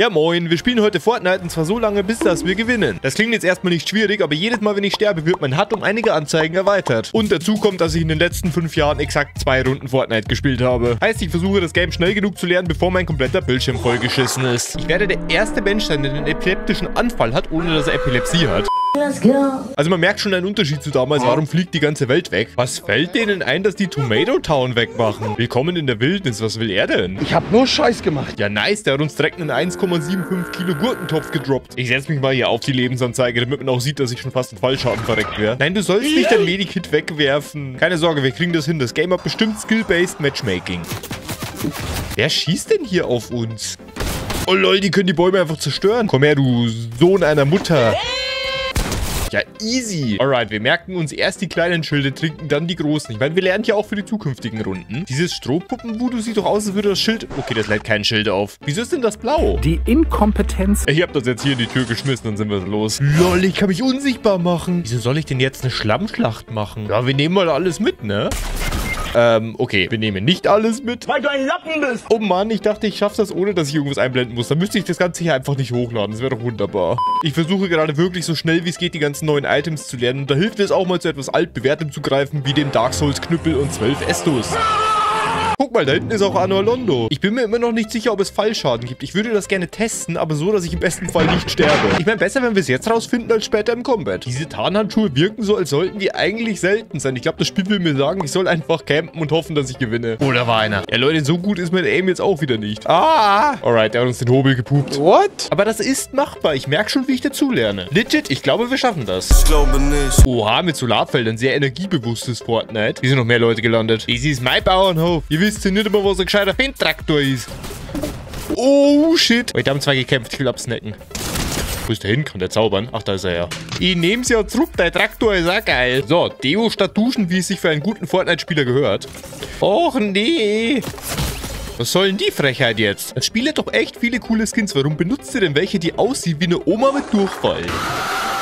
Ja moin, wir spielen heute Fortnite und zwar so lange, bis dass wir gewinnen. Das klingt jetzt erstmal nicht schwierig, aber jedes Mal, wenn ich sterbe, wird mein HUD um einige Anzeigen erweitert. Und dazu kommt, dass ich in den letzten fünf Jahren exakt zwei Runden Fortnite gespielt habe. Heißt, ich versuche das Game schnell genug zu lernen, bevor mein kompletter Bildschirm vollgeschissen ist. Ich werde der erste Mensch sein, der einen epileptischen Anfall hat, ohne dass er Epilepsie hat. Also man merkt schon einen Unterschied zu damals. Warum fliegt die ganze Welt weg? Was fällt denen ein, dass die Tomato Town wegmachen? Willkommen in der Wildnis. Was will er denn? Ich hab nur Scheiß gemacht. Ja, nice. Der hat uns direkt einen 1,75 Kilo Gurkentopf gedroppt. Ich setze mich mal hier auf die Lebensanzeige, damit man auch sieht, dass ich schon fast ein Fallschaden verreckt wäre. Nein, du sollst nicht dein Medikit wegwerfen. Keine Sorge, wir kriegen das hin. Das Game hat bestimmt Skill-Based Matchmaking. Wer schießt denn hier auf uns? Oh lol, die können die Bäume einfach zerstören. Komm her, du Sohn einer Mutter. Ja, easy. Alright, wir merken uns erst die kleinen Schilde, trinken dann die großen. Ich meine, wir lernen ja auch für die zukünftigen Runden. Dieses Strohpuppen-Voodoo sieht doch aus, als würde das Schild... Okay, das lädt kein Schild auf. Wieso ist denn das blau? Die Inkompetenz. Ich hab das jetzt hier in die Tür geschmissen, dann sind wir los. Lol, ich kann mich unsichtbar machen. Wieso soll ich denn jetzt eine Schlammschlacht machen? Ja, wir nehmen mal alles mit, ne? Ähm, okay. Wir nehmen nicht alles mit. Weil du ein Lappen bist. Oh Mann, ich dachte, ich schaffe das, ohne dass ich irgendwas einblenden muss. Dann müsste ich das Ganze hier einfach nicht hochladen. Das wäre doch wunderbar. Ich versuche gerade wirklich so schnell wie es geht, die ganzen neuen Items zu lernen. Und da hilft es auch mal zu etwas altbewährtem zu greifen, wie dem Dark Souls Knüppel und 12 Estus. Guck mal, da hinten ist auch Anor Londo. Ich bin mir immer noch nicht sicher, ob es Fallschaden gibt. Ich würde das gerne testen, aber so, dass ich im besten Fall nicht sterbe. Ich meine, besser, wenn wir es jetzt rausfinden, als später im Combat. Diese Tarnhandschuhe wirken so, als sollten die eigentlich selten sein. Ich glaube, das Spiel will mir sagen, ich soll einfach campen und hoffen, dass ich gewinne. Oder war einer. Ja, Leute, so gut ist mein Aim jetzt auch wieder nicht. Ah! Alright, der hat uns den Hobel gepupt. What? Aber das ist machbar. Ich merke schon, wie ich dazulerne. Legit, ich glaube, wir schaffen das. Ich glaube nicht. Oha, mit Solarfeldern. Sehr energiebewusstes Fortnite. Hier sind noch mehr Leute gelandet. Das ist mein Bauernhof. Ihr wisst ja nicht immer, was ein gescheiter Fenntraktor ist. Oh, shit. Heute haben zwei gekämpft. Ich will absnacken. Wo ist der hin? Kann der zaubern? Ach, da ist er ja. Ich nehm's ja zurück. Dein Traktor ist auch geil. So, Deo statt Duschen, wie es sich für einen guten Fortnite-Spieler gehört. Och, nee. Was soll denn die Frechheit jetzt? Das Spiel hat doch echt viele coole Skins. Warum benutzt ihr denn welche, die aussieht wie eine Oma mit Durchfall?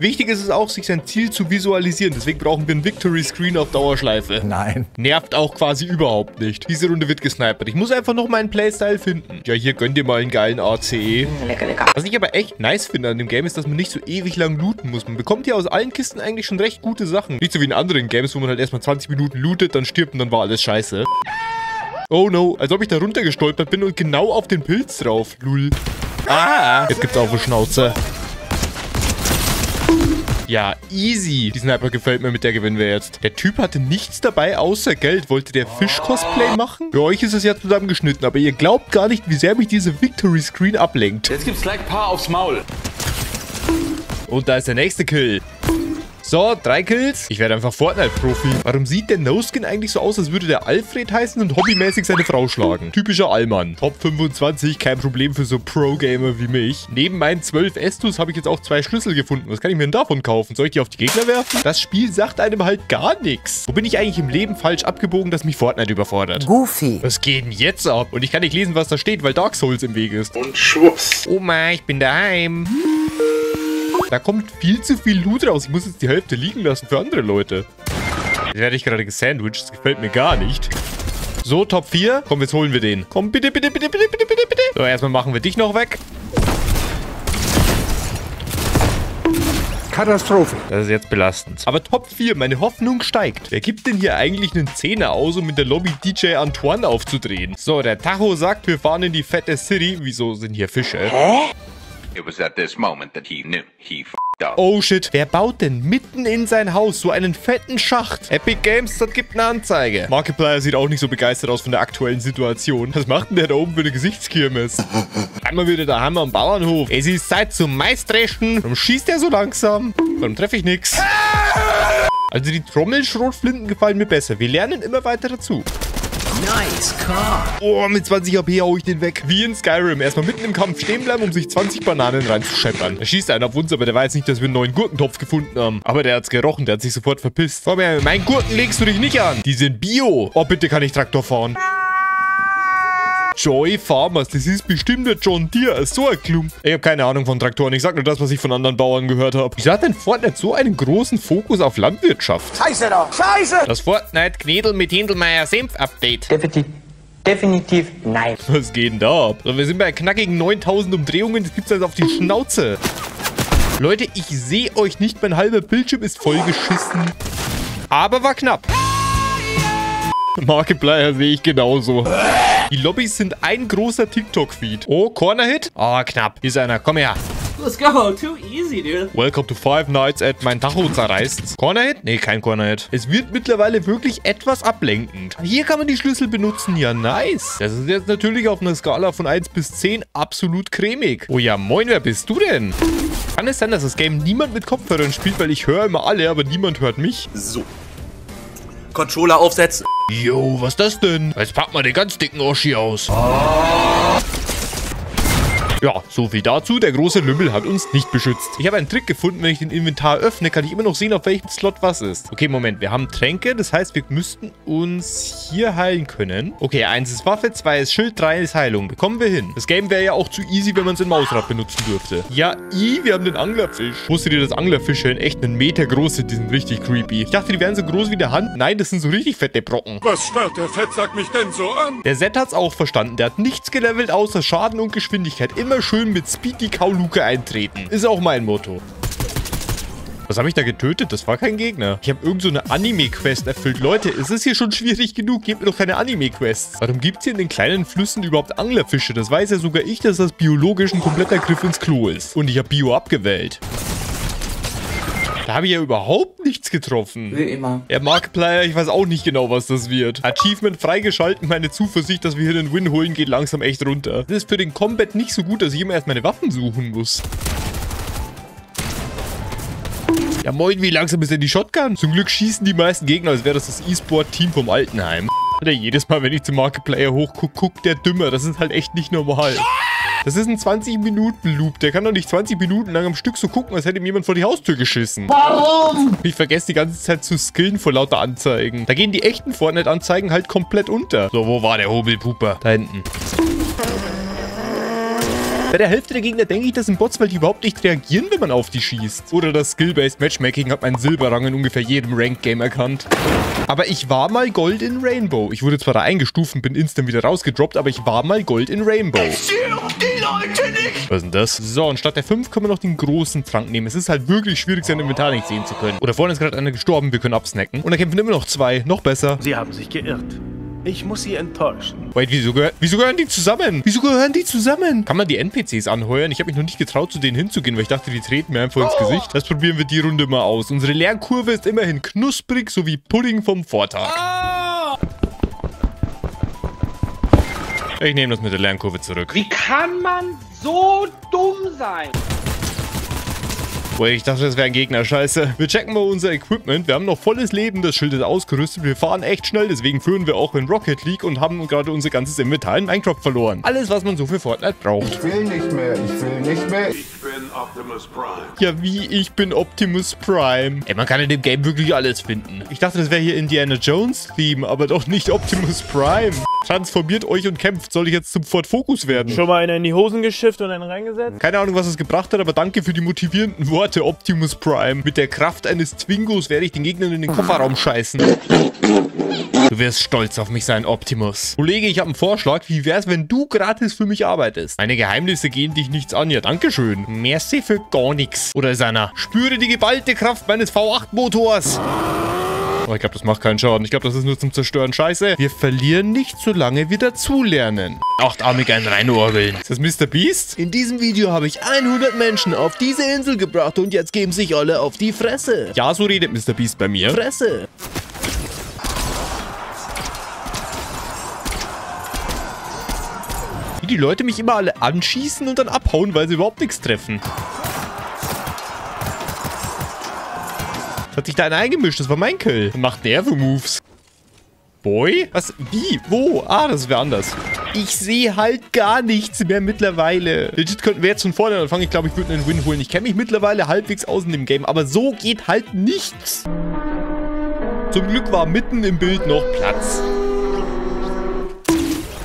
Wichtig ist es auch, sich sein Ziel zu visualisieren. Deswegen brauchen wir einen Victory Screen auf Dauerschleife. Nein. Nervt auch quasi überhaupt nicht. Diese Runde wird gesnipert. Ich muss einfach noch meinen Playstyle finden. Ja, hier gönnt ihr mal einen geilen ACE. Lecker, lecker. Was ich aber echt nice finde an dem Game ist, dass man nicht so ewig lang looten muss. Man bekommt hier aus allen Kisten eigentlich schon recht gute Sachen. Nicht so wie in anderen Games, wo man halt erstmal 20 Minuten lootet, dann stirbt und dann war alles scheiße. Oh no, als ob ich da runtergestolpert bin und genau auf den Pilz drauf. Lul. Ah, jetzt gibt's auch eine Schnauze. Ja, easy. Die Sniper gefällt mir, mit der gewinnen wir jetzt. Der Typ hatte nichts dabei außer Geld. Wollte der Fisch-Cosplay machen? Für euch ist es ja zusammengeschnitten, aber ihr glaubt gar nicht, wie sehr mich diese Victory-Screen ablenkt. Jetzt gibt's gleich Paar aufs Maul. Und da ist der nächste Kill. So, drei Kills. Ich werde einfach Fortnite-Profi. Warum sieht der No-Skin eigentlich so aus, als würde der Alfred heißen und hobbymäßig seine Frau schlagen? Typischer Allmann. Top 25, kein Problem für so Pro-Gamer wie mich. Neben meinen 12 Estus habe ich jetzt auch zwei Schlüssel gefunden. Was kann ich mir denn davon kaufen? Soll ich die auf die Gegner werfen? Das Spiel sagt einem halt gar nichts. Wo bin ich eigentlich im Leben falsch abgebogen, dass mich Fortnite überfordert? Goofy. Was geht denn jetzt ab? Und ich kann nicht lesen, was da steht, weil Dark Souls im Weg ist. Und Schwuss. Oma, ich bin daheim. Da kommt viel zu viel Loot raus. Ich muss jetzt die Hälfte liegen lassen für andere Leute. Jetzt werde ich gerade gesandwiched. Das gefällt mir gar nicht. So, Top 4. Komm, jetzt holen wir den. Komm, bitte, bitte, bitte, bitte, bitte, bitte, bitte. So, erstmal machen wir dich noch weg. Katastrophe. Das ist jetzt belastend. Aber Top 4, meine Hoffnung steigt. Wer gibt denn hier eigentlich einen Zehner aus, um in der Lobby DJ Antoine aufzudrehen? So, der Tacho sagt, wir fahren in die fette City. Wieso sind hier Fische? It was at this moment that he knew he f***ed up. Oh shit, wer baut denn mitten in sein Haus so einen fetten Schacht? Epic Games, das gibt eine Anzeige. Markiplier sieht auch nicht so begeistert aus von der aktuellen Situation. Was macht denn der da oben für eine Gesichtskirmes? Einmal wieder der Hammer am Bauernhof. Es ist Zeit zum Maisdreschen. Warum schießt er so langsam? Warum treffe ich nix? Also die Trommelschrotflinten gefallen mir besser. Wir lernen immer weiter dazu. Nice car. Oh, mit 20 AP hau ich den weg. Wie in Skyrim. Erstmal mitten im Kampf stehen bleiben, um sich 20 Bananen reinzuscheppern. Da schießt einer auf uns, aber der weiß nicht, dass wir einen neuen Gurkentopf gefunden haben. Aber der hat's gerochen, der hat sich sofort verpisst. Komm her, mein Gurken legst du dich nicht an. Die sind Bio. Oh, bitte kann ich Traktor fahren. Joy Farmers, das ist bestimmt der John Deere, so ein Klump. Ich habe keine Ahnung von Traktoren, ich sag nur das, was ich von anderen Bauern gehört habe. Wieso hat denn Fortnite so einen großen Fokus auf Landwirtschaft? Scheiße doch. Scheiße. Das Fortnite Knedel mit Hindelmeier Senf Update. Definitiv. Definitiv nein. Was geht denn da ab? So, wir sind bei knackigen 9000 Umdrehungen. Das gibt's also auf die Schnauze. Leute, ich sehe euch nicht. Mein halber Bildschirm ist vollgeschissen. Aber war knapp. Markiplier sehe ich genauso. Die Lobbys sind ein großer TikTok-Feed. Oh, Corner-Hit? Ah, knapp. Hier ist einer. Komm her. Let's go. Too easy, dude. Welcome to Five Nights at mein Tacho zerreißt. Corner-Hit? Nee, kein Corner-Hit. Es wird mittlerweile wirklich etwas ablenkend. Hier kann man die Schlüssel benutzen. Ja, nice. Das ist jetzt natürlich auf einer Skala von 1 bis 10 absolut cremig. Oh ja, moin, wer bist du denn? Kann es sein, dass das Game niemand mit Kopfhörern spielt, weil ich höre immer alle, aber niemand hört mich? So. Controller aufsetzen. Yo, was ist das denn? Jetzt pack mal den ganz dicken Oschi aus. Ja, so viel dazu. Der große Lümmel hat uns nicht beschützt. Ich habe einen Trick gefunden. Wenn ich den Inventar öffne, kann ich immer noch sehen, auf welchem Slot was ist. Okay, Moment. Wir haben Tränke. Das heißt, wir müssten uns hier heilen können. Okay, 1 ist Waffe, 2 ist Schild, 3 ist Heilung. Bekommen wir hin. Das Game wäre ja auch zu easy, wenn man es in Mausrad benutzen dürfte. Ja, i, wir haben den Anglerfisch. Wusstet ihr, dass Anglerfische in echt einen Meter groß sind? Die sind richtig creepy. Ich dachte, die wären so groß wie der Hand. Nein, das sind so richtig fette Brocken. Was starrt der Fettsack mich denn so an? Der Zed hat's auch verstanden. Der hat nichts gelevelt außer Schaden und Geschwindigkeit. Immer schön mit Speed die Kauluke eintreten. Ist auch mein Motto. Was habe ich da getötet? Das war kein Gegner. Ich habe irgend so eine Anime-Quest erfüllt. Leute, es ist hier schon schwierig genug. Gebt mir doch keine Anime-Quests. Warum gibt es hier in den kleinen Flüssen überhaupt Anglerfische? Das weiß ja sogar ich, dass das biologisch ein kompletter Griff ins Klo ist. Und ich habe Bio abgewählt. Da habe ich ja überhaupt nichts getroffen. Wie immer. Ja, Markiplier, ich weiß auch nicht genau, was das wird. Achievement freigeschalten, meine Zuversicht, dass wir hier den Win holen, geht langsam echt runter. Das ist für den Combat nicht so gut, dass ich immer erst meine Waffen suchen muss. Ja moin, wie langsam ist denn die Shotgun? Zum Glück schießen die meisten Gegner, als wäre das das E-Sport-Team vom Altenheim. Alter, jedes Mal, wenn ich zum Markiplier hochgucke, guckt der dümmer. Das ist halt echt nicht normal. Das ist ein 20-Minuten-Loop. Der kann doch nicht 20 Minuten lang am Stück so gucken, als hätte ihm jemand vor die Haustür geschissen. Warum? Ich vergesse die ganze Zeit zu skillen vor lauter Anzeigen. Da gehen die echten Fortnite-Anzeigen halt komplett unter. So, wo war der Hobelpuper? Da hinten. Bei der Hälfte der Gegner denke ich, dass im Botswald die überhaupt nicht reagieren, wenn man auf die schießt. Oder das Skill-Based Matchmaking hat meinen Silberrang in ungefähr jedem Ranked-Game erkannt. Aber ich war mal Gold in Rainbow. Ich wurde zwar da eingestuft und bin instant wieder rausgedroppt, aber ich war mal Gold in Rainbow. Was ist denn das? So, und statt der 5 können wir noch den großen Trank nehmen. Es ist halt wirklich schwierig, sein Inventar nicht sehen zu können. Oder vorne ist gerade einer gestorben, wir können absnacken. Und da kämpfen immer noch zwei. Noch besser. Sie haben sich geirrt. Ich muss Sie enttäuschen. Wait, wieso, gehör wieso gehören die zusammen? Wieso gehören die zusammen? Kann man die NPCs anheuern? Ich habe mich noch nicht getraut, zu denen hinzugehen, weil ich dachte, die treten mir einfach ins Gesicht. Das probieren wir die Runde mal aus. Unsere Lernkurve ist immerhin knusprig, so wie Pudding vom Vortag. Ich nehme das mit der Lernkurve zurück. Wie kann man so dumm sein? Boah, ich dachte, das wäre ein Gegner. Scheiße. Wir checken mal unser Equipment. Wir haben noch volles Leben. Das Schild ist ausgerüstet. Wir fahren echt schnell. Deswegen führen wir auch in Rocket League und haben gerade unser ganzes Inventar in Minecraft verloren. Alles, was man so für Fortnite braucht. Ich will nicht mehr, ich will nicht mehr. Ich bin Optimus Prime. Ja, wie ich bin Optimus Prime. Ey, man kann in dem Game wirklich alles finden. Ich dachte, das wäre hier Indiana Jones Theme, aber doch nicht Optimus Prime. Transformiert euch und kämpft. Soll ich jetzt zum Ford Focus werden? Schon mal einen in die Hosen geschifft und einen reingesetzt? Keine Ahnung, was es gebracht hat, aber danke für die motivierenden Worte, Optimus Prime. Mit der Kraft eines Twingos werde ich den Gegnern in den Kofferraum scheißen. Du wirst stolz auf mich sein, Optimus. Kollege, ich habe einen Vorschlag. Wie wär's, wenn du gratis für mich arbeitest? Meine Geheimnisse gehen dich nichts an. Ja, dankeschön. Merci für gar nichts. Oder ist einer? Spüre die geballte Kraft meines V8-Motors. Oh, ich glaube, das macht keinen Schaden. Ich glaube, das ist nur zum Zerstören. Scheiße. Wir verlieren nicht, solange wir dazulernen. Achtarmig ein reinorgeln. Ist das Mr. Beast? In diesem Video habe ich 100 Menschen auf diese Insel gebracht und jetzt geben sich alle auf die Fresse. Ja, so redet Mr. Beast bei mir. Fresse. Wie die Leute mich immer alle anschießen und dann abhauen, weil sie überhaupt nichts treffen. Was hat sich da einer eingemischt? Das war mein Kill. Was macht der für Moves? Boy? Was? Wie? Wo? Ah, das wäre anders. Ich sehe halt gar nichts mehr mittlerweile. Legit könnten wir jetzt von vorne anfangen. Ich glaube, ich würde einen Win holen. Ich kenne mich mittlerweile halbwegs aus in dem Game, aber so geht halt nichts. Zum Glück war mitten im Bild noch Platz.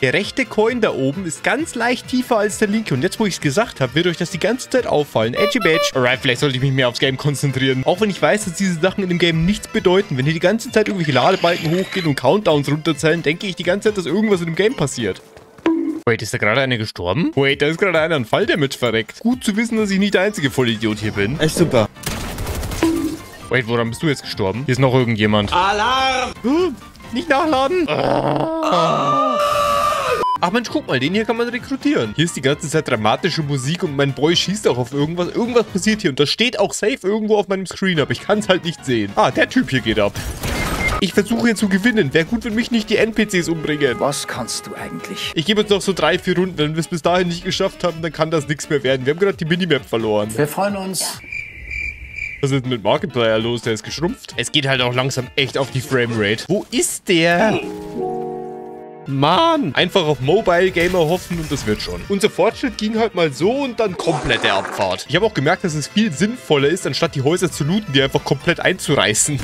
Der rechte Coin da oben ist ganz leicht tiefer als der linke. Und jetzt, wo ich es gesagt habe, wird euch das die ganze Zeit auffallen. Edgy Badge. Alright, vielleicht sollte ich mich mehr aufs Game konzentrieren. Auch wenn ich weiß, dass diese Sachen in dem Game nichts bedeuten. Wenn hier die ganze Zeit irgendwelche Ladebalken hochgehen und Countdowns runterzählen, denke ich die ganze Zeit, dass irgendwas in dem Game passiert. Wait, ist da gerade einer gestorben? Wait, da ist gerade einer an Fall damit verreckt. Gut zu wissen, dass ich nicht der einzige Vollidiot hier bin. Echt super. Wait, woran bist du jetzt gestorben? Hier ist noch irgendjemand. Alarm! Nicht nachladen! Ach Mensch, guck mal, den hier kann man rekrutieren. Hier ist die ganze Zeit dramatische Musik und mein Boy schießt auch auf irgendwas. Irgendwas passiert hier und das steht auch safe irgendwo auf meinem Screen, aber ich kann es halt nicht sehen. Ah, der Typ hier geht ab. Ich versuche hier zu gewinnen. Wäre gut, wenn mich nicht die NPCs umbringen. Was kannst du eigentlich? Ich gebe uns noch so drei, vier Runden. Wenn wir es bis dahin nicht geschafft haben, dann kann das nichts mehr werden. Wir haben gerade die Minimap verloren. Wir freuen uns. Was ist denn mit Markiplier los? Der ist geschrumpft. Es geht halt auch langsam echt auf die Framerate. Wo ist der? Mann! Einfach auf Mobile Gamer hoffen und das wird schon. Unser Fortschritt ging halt mal so und dann komplette Abfahrt. Ich habe auch gemerkt, dass es viel sinnvoller ist, anstatt die Häuser zu looten, die einfach komplett einzureißen.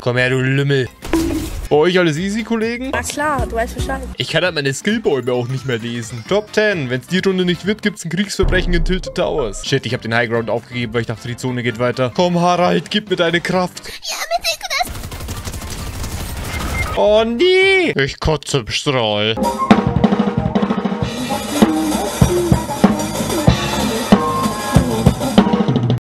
Komm her, du Lümmel. Bei euch alles easy, Kollegen? Na klar, du weißt Bescheid. Ich kann halt meine Skillbäume auch nicht mehr lesen. Top 10. Wenn es die Runde nicht wird, gibt's ein Kriegsverbrechen in Tilted Towers. Shit, ich habe den Highground aufgegeben, weil ich dachte, die Zone geht weiter. Komm, Harald, gib mir deine Kraft. Ja, mit Oh nee. Ich kotze im Strahl.